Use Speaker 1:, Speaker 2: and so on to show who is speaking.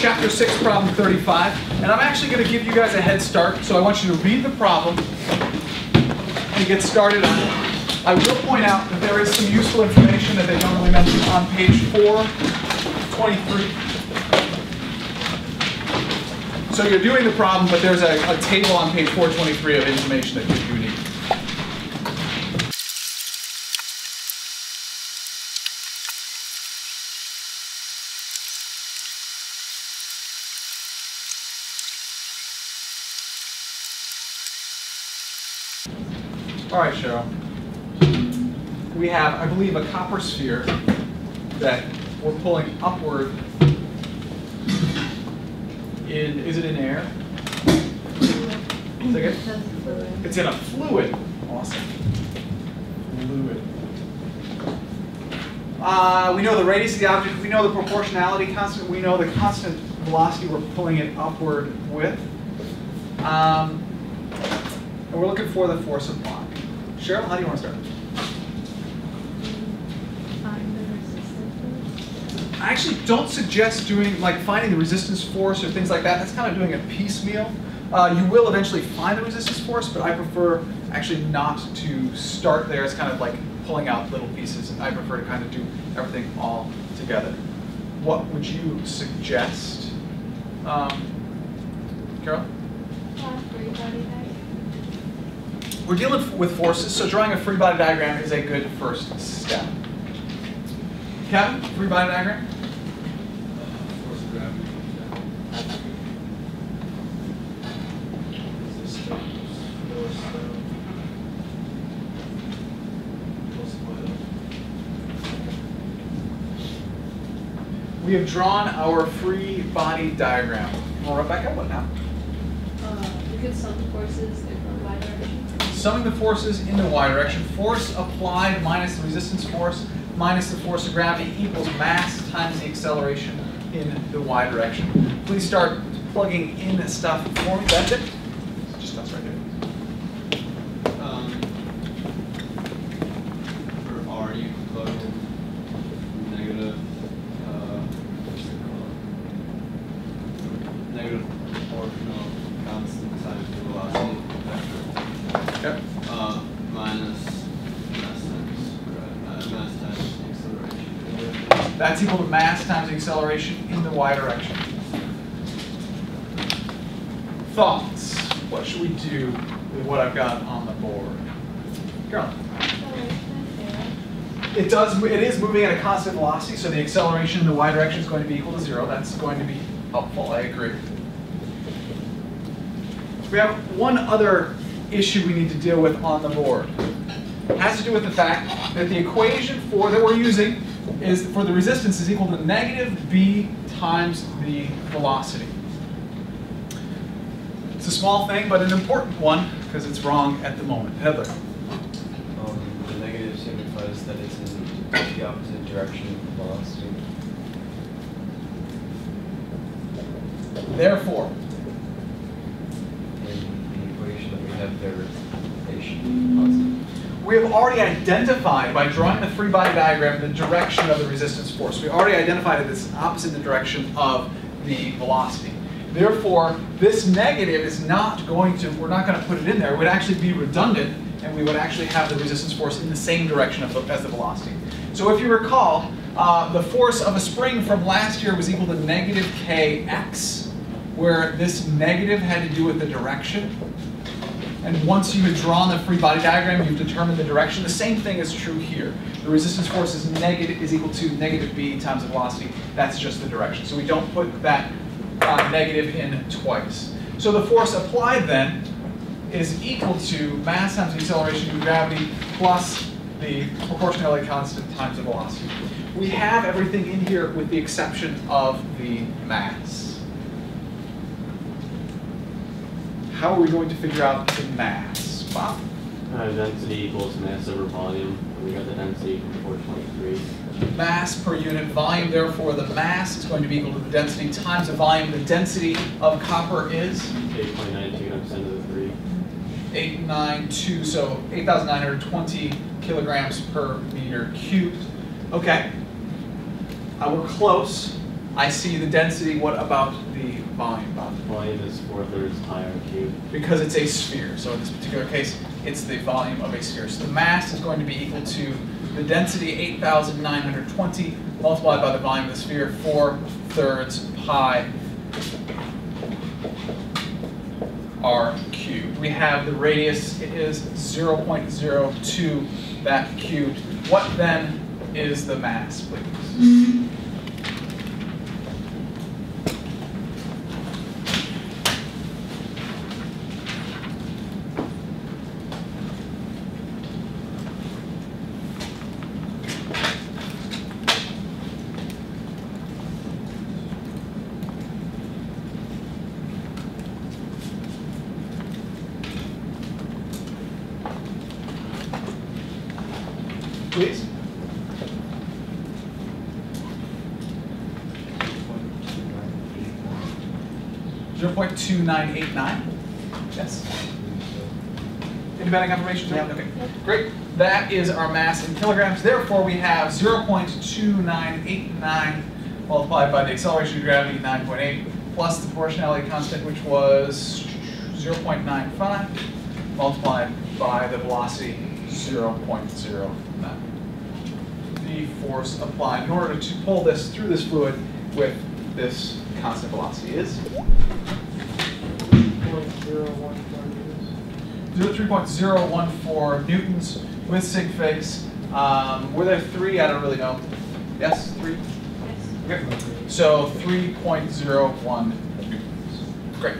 Speaker 1: chapter 6, problem 35. And I'm actually going to give you guys a head start. So I want you to read the problem and get started on it. I will point out that there is some useful information that they don't really mention on page 423. So you're doing the problem, but there's a, a table on page 423 of information that you need. All right, Cheryl. We have, I believe, a copper sphere that we're pulling upward in, is it in air? Is it? It's in a fluid. Awesome. Fluid. Uh, we know the radius of the object, we know the proportionality constant, we know the constant velocity we're pulling it upward with. Um, and we're looking for the force applied. Cheryl, how do you want to start? I actually don't suggest doing like finding the resistance force or things like that. That's kind of doing a piecemeal. Uh, you will eventually find the resistance force, but I prefer actually not to start there. It's kind of like pulling out little pieces, and I prefer to kind of do everything all together. What would you suggest, um, Carol? We're dealing with forces, so drawing a free body diagram is a good first step. Kevin, free body diagram? We have drawn our free body diagram. Rebecca, what now?
Speaker 2: Uh, we could sum the forces.
Speaker 1: Summing the forces in the y direction, force applied minus the resistance force minus the force of gravity equals mass times the acceleration in the y direction. Please start plugging in the stuff for me. That's it. Just that's right there.
Speaker 3: Um, for R, you can plug in negative, uh, what's it called? Negative proportional constant times the velocity vector.
Speaker 1: Yep.
Speaker 3: Uh, minus mass times, uh, mass times acceleration.
Speaker 1: That's equal to mass times the acceleration in the y direction. Thoughts? What should we do with what I've got on the board? Carolyn? It does, it is moving at a constant velocity, so the acceleration in the y direction is going to be equal to zero. That's going to be helpful, I agree. We have one other issue we need to deal with on the board. It has to do with the fact that the equation for that we're using is for the resistance is equal to negative b times the velocity. It's a small thing, but an important one because it's wrong at the moment. Heather.
Speaker 4: Um, the negative signifies that it's in the opposite direction of the velocity.
Speaker 1: Therefore,
Speaker 4: In the equation that we have there, they should be positive.
Speaker 1: We have already identified by drawing the free body diagram the direction of the resistance force. We already identified that it's opposite the direction of the velocity. Therefore, this negative is not going to, we're not going to put it in there. It would actually be redundant, and we would actually have the resistance force in the same direction as the velocity. So if you recall, uh, the force of a spring from last year was equal to negative kx, where this negative had to do with the direction. And once you have drawn the free body diagram, you've determined the direction. The same thing is true here. The resistance force is negative is equal to negative b times the velocity. That's just the direction. So we don't put that uh, negative in twice. So the force applied then is equal to mass times the acceleration due to gravity plus the proportionality constant times the velocity. We have everything in here with the exception of the mass. How are we going to figure out the mass? Bob?
Speaker 5: Uh, density equals mass over volume. We got the density from 423.
Speaker 1: mass per unit volume, therefore the mass is going to be equal to the density times the volume. The density of copper is
Speaker 5: 8.92 times 10 to the 3.
Speaker 1: 892, so 8,920 kilograms per meter cubed. Okay. Uh, we're close. I see the density, what about the volume, Bob?
Speaker 5: Volume is four thirds pi r cubed.
Speaker 1: Because it's a sphere, so in this particular case, it's the volume of a sphere. So the mass is going to be equal to the density 8,920 multiplied by the volume of the sphere, 4 thirds pi r cubed. We have the radius is 0.02 that cubed. What then is the mass, please? Mm-hmm. Please? Zero point two nine eight nine? Yes. Independent confirmation?
Speaker 4: Yeah.
Speaker 1: Okay, great. That is our mass in kilograms. Therefore, we have zero point two nine eight nine multiplied by the acceleration of gravity, nine point eight, plus the proportionality constant, which was zero point nine five, multiplied by the velocity, zero point zero nine force applied in order to pull this through this fluid with this constant velocity is 3.014 newtons with sig figs. Um, were there three? I don't really know. Yes, three.
Speaker 2: Yes.
Speaker 1: Okay. So three point zero one newtons. Great.